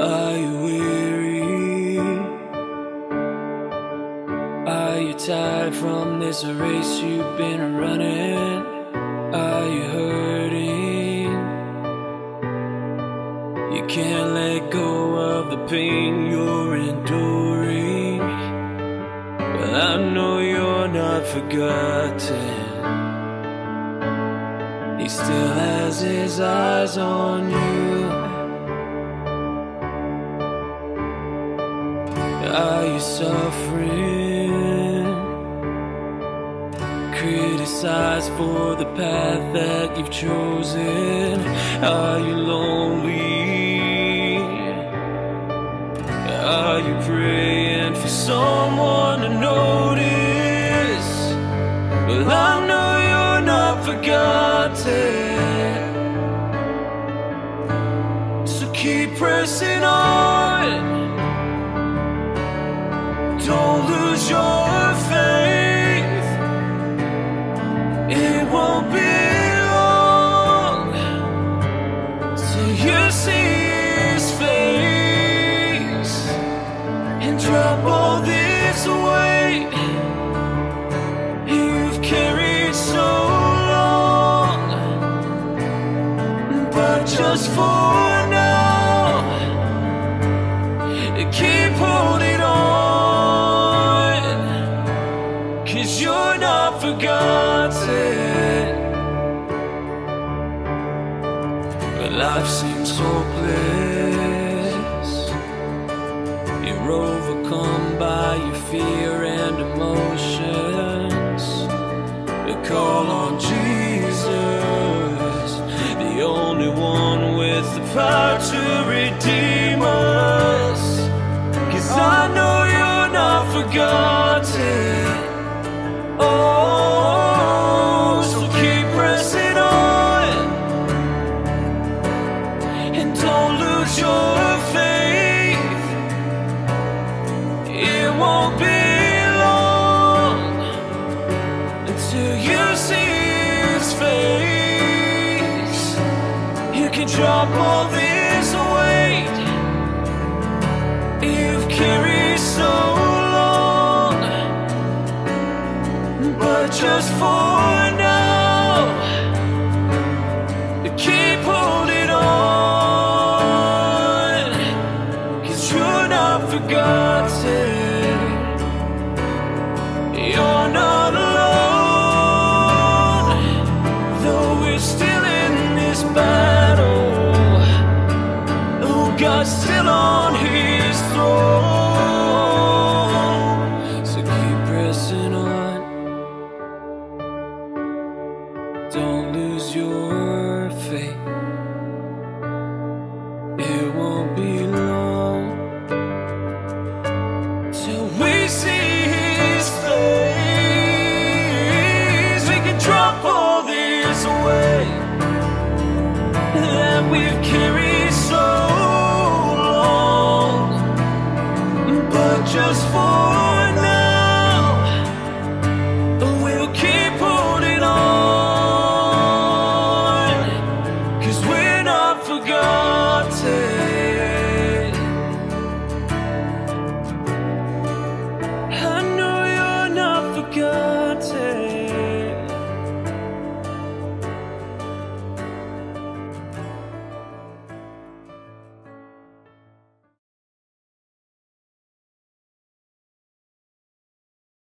Are you weary? Are you tired from this race you've been running? Are you hurting? You can't let go of the pain you're enduring. Well, I know you're not forgotten. He still has his eyes on you. You suffering? Criticized for the path that you've chosen? Are you lonely? Are you praying for someone to notice? Well, I know you're not forgotten. So keep pressing on. Drop all this weight not forgotten. But life seems hopeless. You're overcome by your fear and emotions. You call on Jesus, the only one with the power to redeem us. Cause I know you're not forgotten. Can drop all this weight you've carried so long, but just for now, keep holding on, cause you're not forgotten. forgotten. I know you're not forgotten.